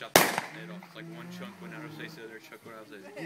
shot the head off. Like one chunk went out of space, the other chunk went out of space.